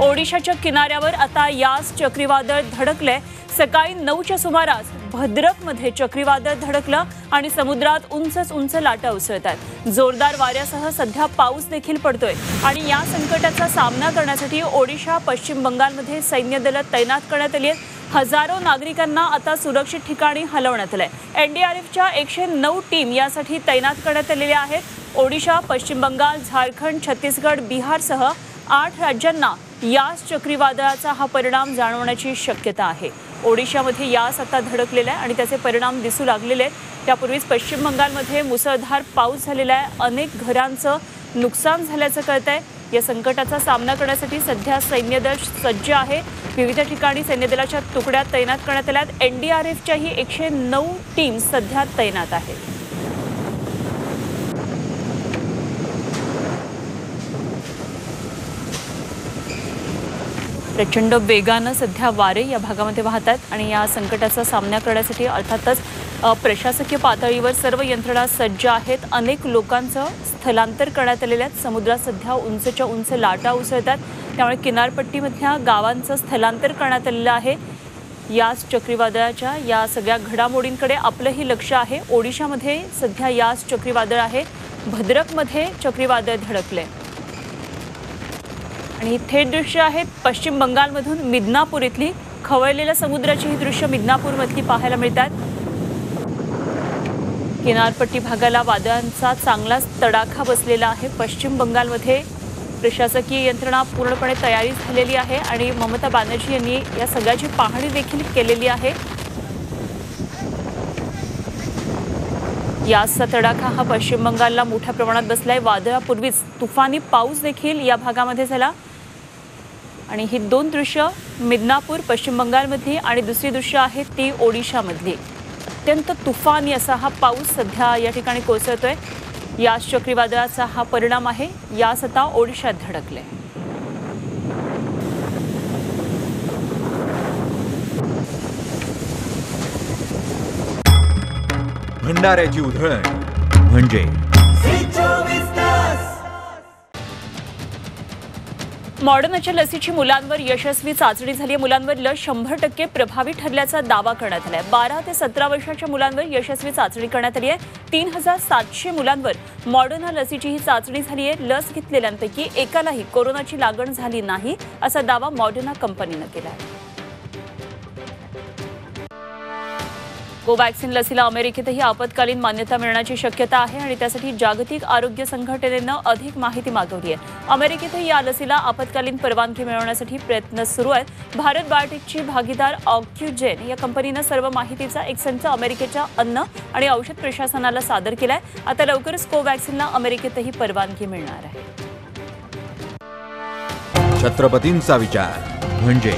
ओडिशाच्या किनाऱ्यावर आता यास चक्रीवादळ धडकलंय. सकाळी नऊच्या सुमारास भद्रकमध्ये चक्रीवादळ धडकलं आणि समुद्रात उंचच उंच लाटा उसळत आहेत जोरदार वाऱ्यासह सध्या पाऊस देखील पडतोय. आणि या संकटाचा सामना करण्यासाठी ओडिशा पश्चिम बंगालमध्ये सैन्य दलं तैनात करण्यात आली आहेत. हजारो नागरिकांना आता सुरक्षित ठिकाणी हलवण्यात आलंय. एनडीआरएफच्या एकशे नऊ टीम यासाठी तैनात करण्यात आलेल्या आहेत. ओडिशा पश्चिम बंगाल झारखंड छत्तीसगड बिहारसह आठ राज्यांना यास चक्रीवादळाचा हा परिणाम जाणवण्याची शक्यता आहे. ओडिशामध्ये यास आता धडकलेला आहे आणि त्याचे परिणाम दिसू लागलेले आहेत. त्यापूर्वीच पश्चिम बंगालमध्ये मुसळधार पाऊस झालेला आहे. अनेक घरांचं नुकसान झाल्याचं कळत आहे. या संकटाचा सामना करण्यासाठी सध्या सैन्यदल सज्ज आहे. विविध ठिकाणी सैन्यदलाच्या तुकड्या तैनात करण्यात आल्यात. एन डी आर एफच्याही एकशे नऊ टीम सध्या तैनात आहेत. प्रचंड वेगानं सध्या वारे या भागामध्ये वाहत आहेत आणि या संकटाचा सामना करण्यासाठी अर्थातच प्रशासकीय पातळीवर सर्व यंत्रणा सज्ज आहेत. अनेक लोकांचं स्थलांतर करण्यात आलेलं आहे. समुद्रात सध्या उंचच्या उंच लाटा उसळतात. त्यामुळे किनारपट्टीमधल्या गावांचं स्थलांतर करण्यात आलेलं आहे. याच चक्रीवादळाच्या या सगळ्या घडामोडींकडे आपलंही लक्ष आहे. ओडिशामध्ये सध्या याच चक्रीवादळ आहे. भद्रकमध्ये चक्रीवादळ धडकले आणि ही थेट दृश्य आहेत पश्चिम बंगालमधून मिदनापूर इथली. खवळलेल्या समुद्राची ही दृश्य मिदनापूरमधली पाहायला मिळतात. किनारपट्टी भागाला वादळांचा चांगलाच तडाखा बसलेला आहे. पश्चिम बंगालमध्ये प्रशासकीय यंत्रणा पूर्णपणे तयारी झालेली आहे आणि ममता बॅनर्जी यांनी या सगळ्याची पाहणी देखील केलेली आहे. या तडाखा हा पश्चिम बंगालला मोठ्या प्रमाणात बसलाय. वादळापूर्वीच तुफानी पाऊस देखील या भागामध्ये झाला. आणि ही दोन दृश्य मिदनापूर पश्चिम बंगालमधली आणि दुसरी दृश्य आहेत ती ओडिशामधली. अत्यंत तुफानी असा हा पाऊस सध्या या ठिकाणी कोसळतोय. याच चक्रीवादळाचा हा परिणाम आहे. यास आता ओडिशात धडकले भंडाऱ्याची उधळण म्हणजे मॉडर्नाच्या लसीची मुलांवर यशस्वी चाचणी झाली. आहे मुलांवर लस शंभर टक्के प्रभावी ठरल्याचा दावा करण्यात आलाय. बारा ते सतरा वर्षाच्या मुलांवर यशस्वी चाचणी करण्यात आली आहे. तीन हजार सातशे मुलांवर मॉडर्ना लसीची ही चाचणी झाली आहे. लस घेतलेल्यांपैकी एकालाही कोरोनाची लागण झाली नाही असा दावा मॉडर्ना कंपनीनं केला आहे कोवॅक्सिन लसीला अमेरिकेतही आपत्कालीन मान्यता मिळण्याची शक्यता आहे आणि त्यासाठी जागतिक आरोग्य संघटनेनं अधिक माहिती मागवली आहे. अमेरिकेतही या लसीला आपत्कालीन परवानगी मिळवण्यासाठी प्रयत्न सुरू आहेत. भारत बायोटेकची भागीदार ऑक्युजेन या कंपनीनं सर्व माहितीचा एक संच अमेरिकेच्या अन्न आणि औषध प्रशासनाला सादर केलाय. आता लवकरच कोवॅक्सिनला अमेरिकेतही परवानगी मिळणार आहे. छत्रपतींचा विचार म्हणजे